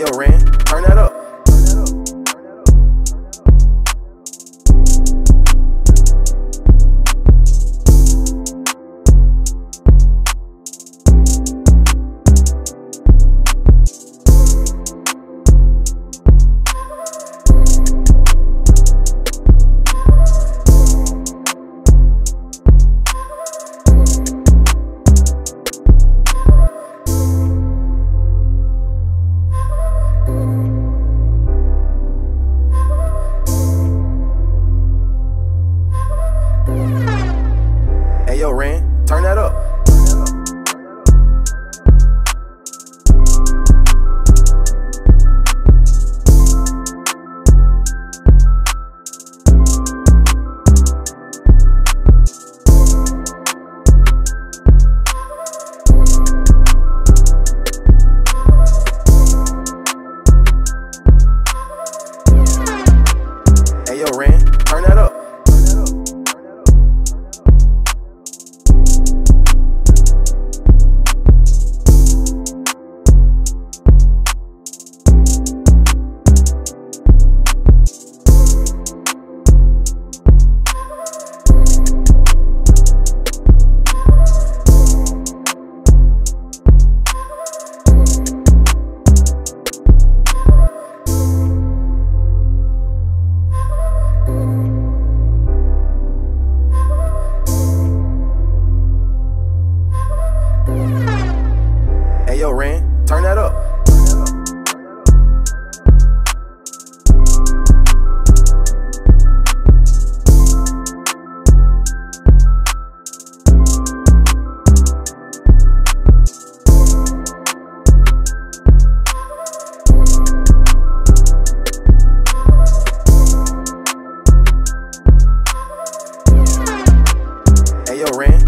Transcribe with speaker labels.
Speaker 1: yo, Rand. Yo, Ren, turn that up. Hey yo, Ren, turn that up. Yo, Ren,